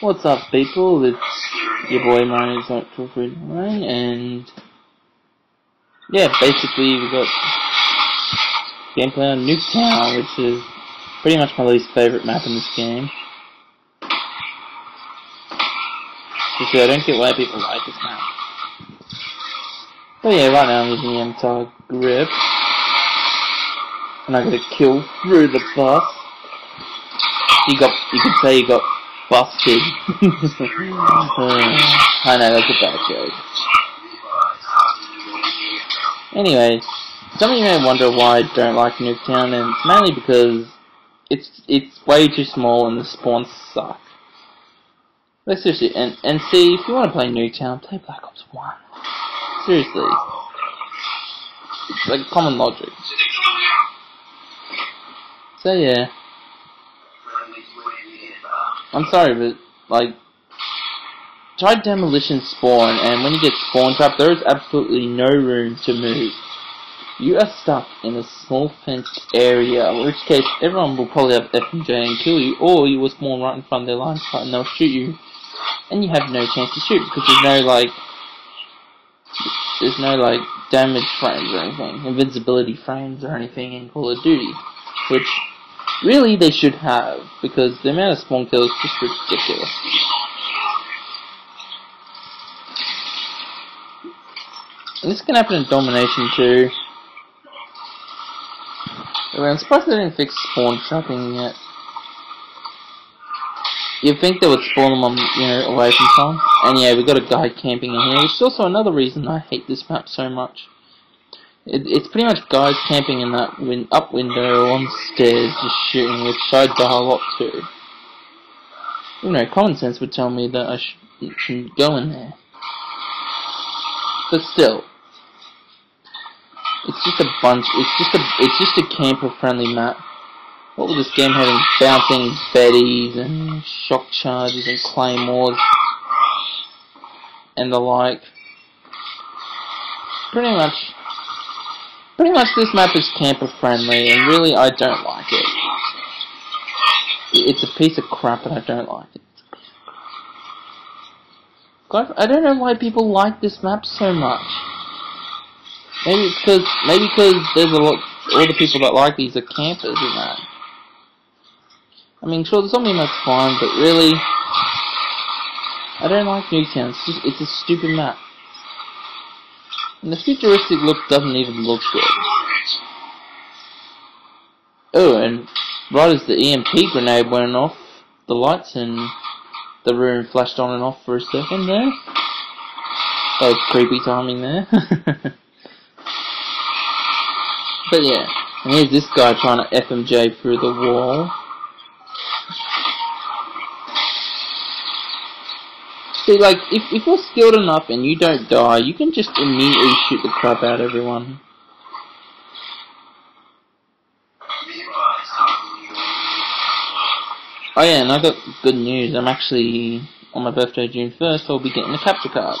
What's up, people? It's your boy Mario's not Nine, and yeah, basically we got gameplay on Nuketown, which is pretty much my least favorite map in this game. You see, I don't get why people like this map. But yeah, right now I'm using the MTAR grip, and I got a kill through the bus. You got, you could say you got busted. uh, I know, that's a bad joke. Anyway, some of you may wonder why I don't like Nuketown, and it's mainly because it's it's way too small and the spawns suck. Let's seriously, and, and see, if you want to play Nuketown, play Black Ops 1. Seriously. It's like common logic. So yeah. I'm sorry, but like, try demolition spawn, and when you get spawn trapped, there is absolutely no room to move. You are stuck in a small fenced area, in which case everyone will probably have FMJ and kill you, or you will spawn right in front of their line of and they'll shoot you, and you have no chance to shoot because there's no like, there's no like damage frames or anything, invincibility frames or anything in Call of Duty, which Really, they should have, because the amount of spawn kills is just ridiculous. And this can happen in Domination too. I'm surprised they didn't fix spawn trapping yet. You'd think they would spawn them on, you know, away from time. And yeah, we got a guy camping in here, which is also another reason I hate this map so much. It, it's pretty much guys camping in that win up window on stairs just shooting, which I die a lot too. You know, common sense would tell me that I sh shouldn't go in there. But still, it's just a bunch. It's just a. It's just a camper-friendly map. What with this game having bouncing betties and shock charges and claymores and the like? Pretty much Pretty much this map is camper friendly, and really I don't like it. It's a piece of crap and I don't like it. God, I don't know why people like this map so much. Maybe because maybe because there's a lot all the people that like these are campers and that. I mean, sure, the zombie map's fine, but really, I don't like Nuketown. It's just it's a stupid map. And the futuristic look doesn't even look good. Oh, and right as the EMP grenade went off, the lights in the room flashed on and off for a second there. That was creepy timing there. but yeah, and here's this guy trying to FMJ through the wall. See, like, if, if you're skilled enough and you don't die, you can just immediately shoot the crap out of everyone. Oh yeah, and I got good news. I'm actually, on my birthday, June 1st, I'll be getting a capture card.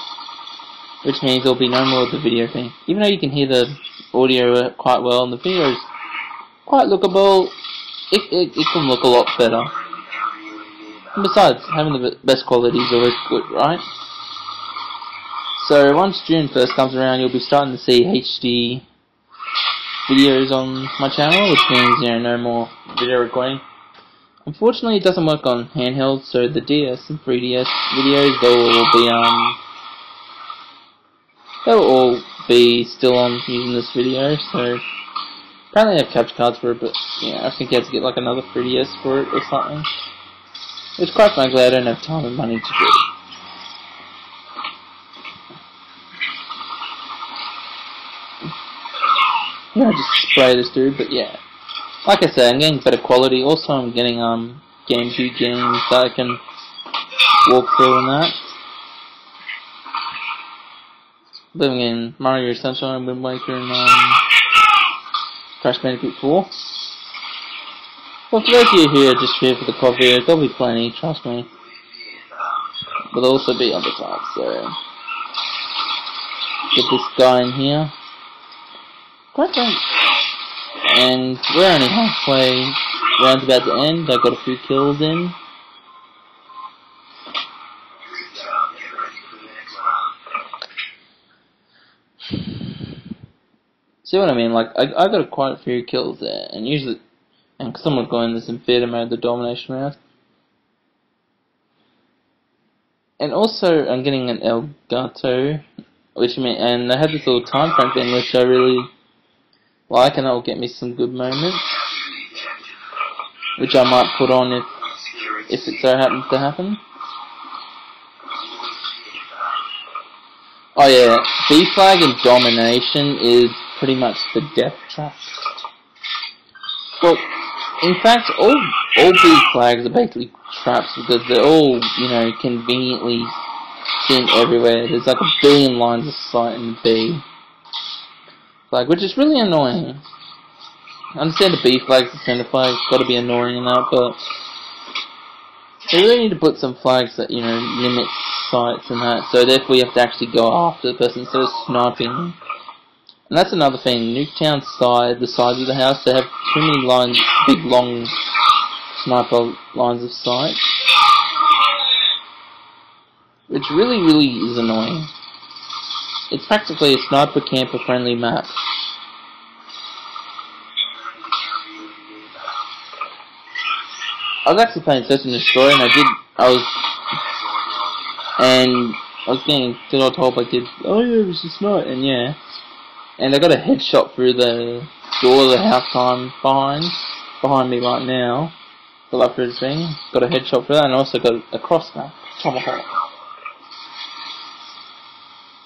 Which means there'll be no more of the video thing. Even though you can hear the audio uh, quite well and the video's quite lookable, it, it, it can look a lot better. And besides, having the best quality is always good, right? So once June 1st comes around, you'll be starting to see HD videos on my channel, which means, you know, no more video recording. Unfortunately, it doesn't work on handheld, so the DS and 3DS videos, they will all be, um, they'll all be still on using this video, so apparently I have capture cards for it, but, yeah, I think you have to get, like, another 3DS for it or something. Which quite frankly I don't have time and money to do. Yeah, just spray this dude, but yeah. Like I said, I'm getting better quality. Also, I'm getting um GameCube games that I can walk through and that. Living in Mario Sunshine, Wind Waker, and um, Crash Bandicoot 4. Well, for those of you here, just here for the coffee, there'll be plenty, trust me. But there'll also be other types, so... Get this guy in here. Perfect. And we're only halfway. Round's about to end, I got a few kills in. See what I mean? Like, I, I got quite a few kills there, and usually and I'm going this in theater mode, the domination round. And also, I'm getting an Elgato, which I mean, and they have this little time frame thing, which I really like, and that will get me some good moments, which I might put on if if it so happens to happen. Oh yeah, B flag and domination is pretty much the death trap. Well, in fact, all all B flags are basically traps because they're all, you know, conveniently seen everywhere. There's like a billion lines of sight in B flag, which is really annoying. I understand the B flag's the center flag's got to be annoying and that, but they really need to put some flags that, you know, limit sights and that, so therefore you have to actually go after the person instead of sniping. And that's another thing, Nuketown side, the sides of the house, they have too many lines, big long sniper lines of sight. Which really, really is annoying. It's practically a sniper camper friendly map. I was actually playing Search and Destroy and I did, I was, and I was getting, did I told by kids, oh yeah, it was just snipe, and yeah. And I got a headshot through the door of the house I'm behind, behind me right now. The thing, got a headshot for that, and also got a crossbow, tomahawk.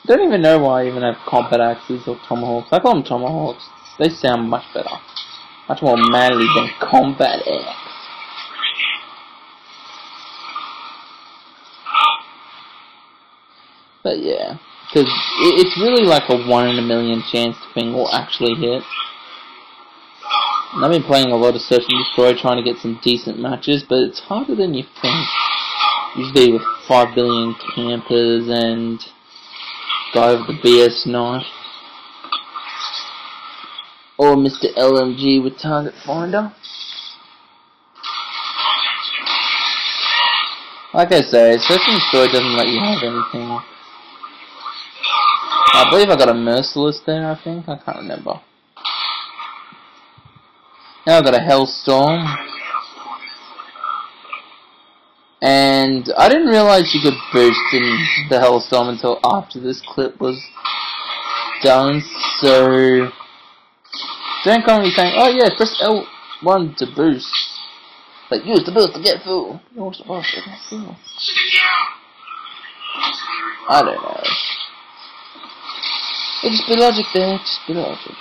Don't even know why I even have combat axes or tomahawks. I call them tomahawks. They sound much better. Much more manly than combat axe. But yeah, because it's really like a one in a million chance the thing will actually hit. And I've been playing a lot of Search and Destroy trying to get some decent matches, but it's harder than you think. Usually with 5 billion campers and guy with the BS knife. Or Mr. LMG with Target Finder. Like I say, Search and Destroy doesn't let you have anything. I believe I got a Merciless there, I think. I can't remember. Now I've got a Hellstorm. And I didn't realize you could boost in the Hellstorm until after this clip was done, so don't come me saying, oh yeah, press L1 to boost. Like, use the boost to get full. I don't know. It just be logic just be logic.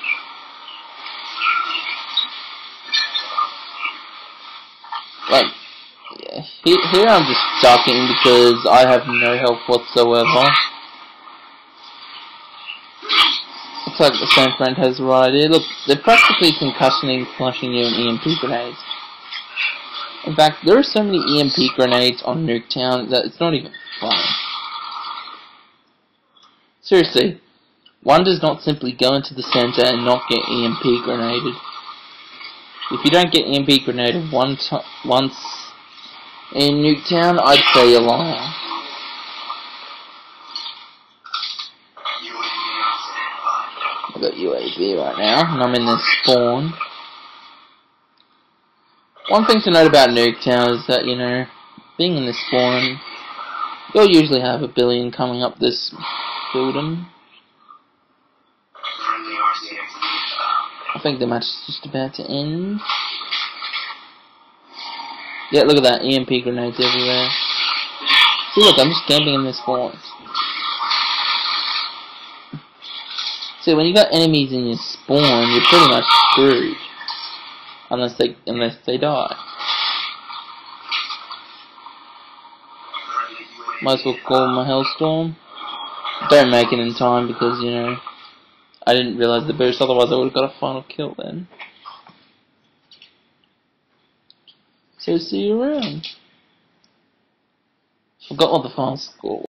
Like, yeah, here, here I'm just ducking because I have no help whatsoever. Looks like the same friend has the right idea. Look, they're practically concussioning, flushing you in EMP grenades. In fact, there are so many EMP grenades on Nuketown that it's not even funny. Seriously, one does not simply go into the center and not get EMP grenaded. If you don't get EMP grenaded one once in Nuketown, I'd say you're lying. I've got UAV right now, and I'm in this spawn. One thing to note about Nuketown is that, you know, being in this spawn, you'll usually have a billion coming up this building. I think the match is just about to end. Yeah, look at that, EMP grenades everywhere. See, look, I'm just camping in this forest. See, when you got enemies in your spawn, you're pretty much screwed. Unless they, unless they die. Might as well call my Hellstorm. Don't make it in time because, you know, I didn't realize the boost, otherwise I would have got a final kill then. So see you around. Forgot what the final score